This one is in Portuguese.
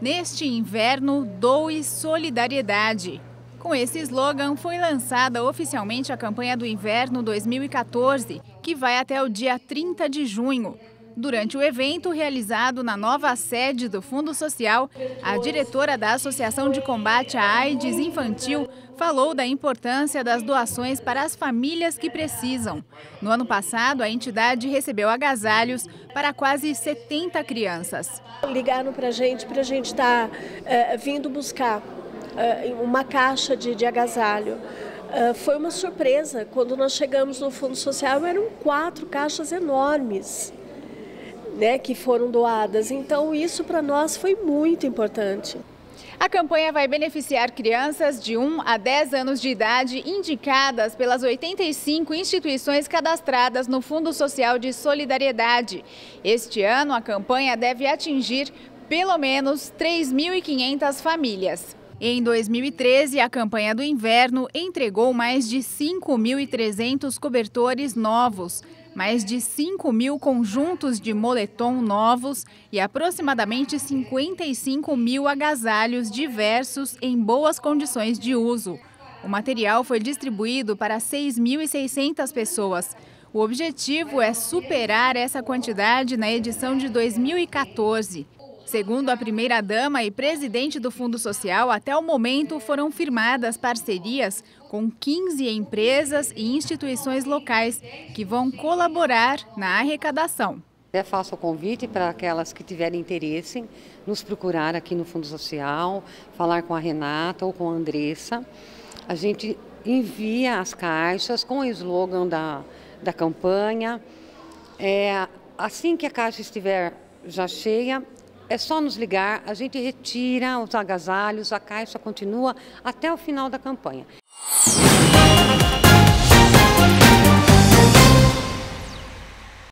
Neste inverno, doe solidariedade. Com esse slogan, foi lançada oficialmente a campanha do inverno 2014, que vai até o dia 30 de junho. Durante o evento realizado na nova sede do Fundo Social, a diretora da Associação de Combate à AIDS Infantil falou da importância das doações para as famílias que precisam. No ano passado, a entidade recebeu agasalhos para quase 70 crianças. Ligaram para a gente, para a gente estar tá, uh, vindo buscar uh, uma caixa de, de agasalho. Uh, foi uma surpresa. Quando nós chegamos no Fundo Social, eram quatro caixas enormes né, que foram doadas. Então, isso para nós foi muito importante. A campanha vai beneficiar crianças de 1 a 10 anos de idade indicadas pelas 85 instituições cadastradas no Fundo Social de Solidariedade. Este ano, a campanha deve atingir pelo menos 3.500 famílias. Em 2013, a campanha do inverno entregou mais de 5.300 cobertores novos mais de 5 mil conjuntos de moletom novos e aproximadamente 55 mil agasalhos diversos em boas condições de uso. O material foi distribuído para 6.600 pessoas. O objetivo é superar essa quantidade na edição de 2014. Segundo a primeira-dama e presidente do Fundo Social, até o momento foram firmadas parcerias com 15 empresas e instituições locais que vão colaborar na arrecadação. É faço o convite para aquelas que tiverem interesse nos procurar aqui no Fundo Social, falar com a Renata ou com a Andressa. A gente envia as caixas com o slogan da, da campanha. É, assim que a caixa estiver já cheia, é só nos ligar, a gente retira os agasalhos, a caixa continua até o final da campanha.